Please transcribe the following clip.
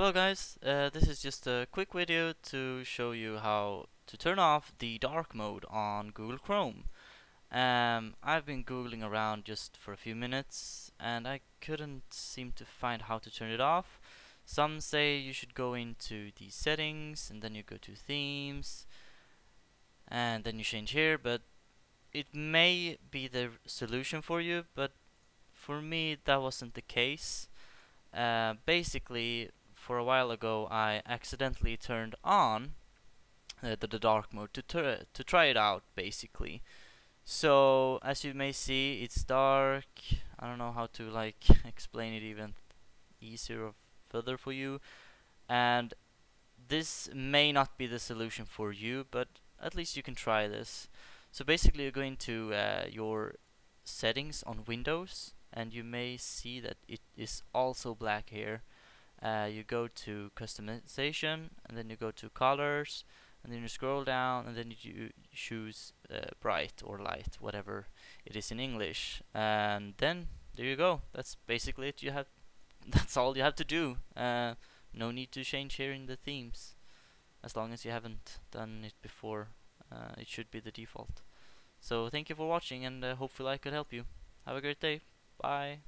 Hello guys, uh, this is just a quick video to show you how to turn off the dark mode on Google Chrome. Um, I've been googling around just for a few minutes and I couldn't seem to find how to turn it off. Some say you should go into the settings and then you go to themes and then you change here but it may be the solution for you but for me that wasn't the case. Uh, basically for a while ago I accidentally turned on uh, the, the, dark mode to to try it out basically. So as you may see it's dark. I don't know how to like explain it even easier or further for you. And this may not be the solution for you but at least you can try this. So basically you're going to uh, your settings on Windows and you may see that it is also black here uh, you go to customization and then you go to colors and then you scroll down and then you choose uh, bright or light whatever it is in English. And then there you go. That's basically it. You have that's all you have to do. Uh, no need to change here in the themes as long as you haven't done it before. Uh, it should be the default. So thank you for watching and uh, hopefully I could help you. Have a great day. Bye